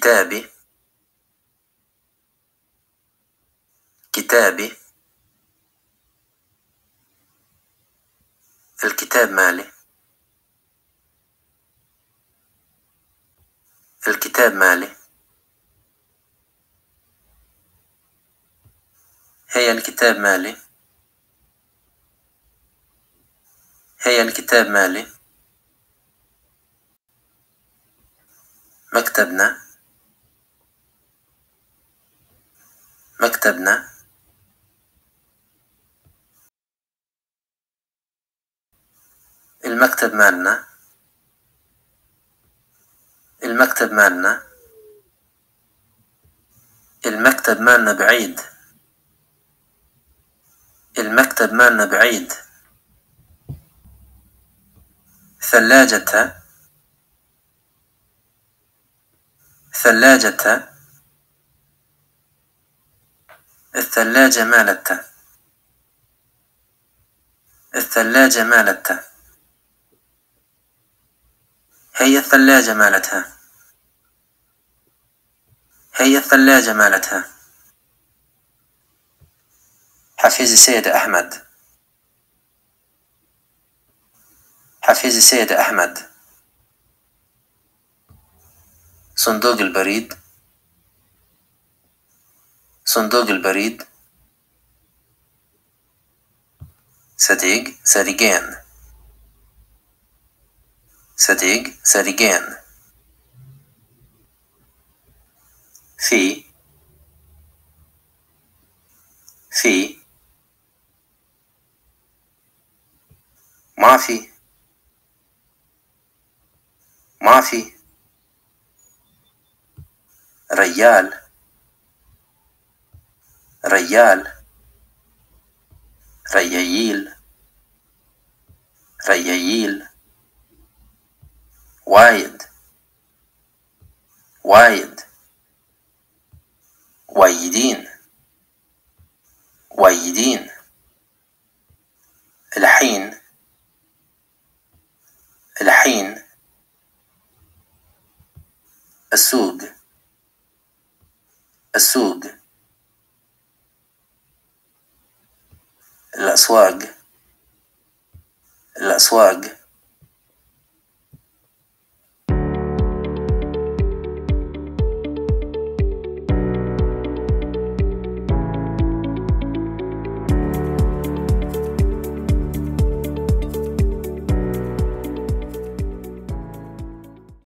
كتابي كتابي الكتاب مالي الكتاب مالي. هي الكتاب مالي. هي الكتاب مالي. مكتبنا. مكتبنا. المكتب مالنا. المكتب مالنا. المكتب مالنا بعيد. المكتب مالنا بعيد. ثلاجة. ثلاجة. الثلاجة مالته الثلاجة مالته هي الثلاجة مالتها هي الثلاجة مالتها حفيزي سيد أحمد. حفيزي سيد أحمد. صندوق البريد. صندوق البريد. صديق صديقين. صديق صديقين. في. في. ما في. ما في. ريال. ريال ريايل ريايل وايد وايد وايدين وايدين. الحين الحين. السوق السوق. swag, la swag.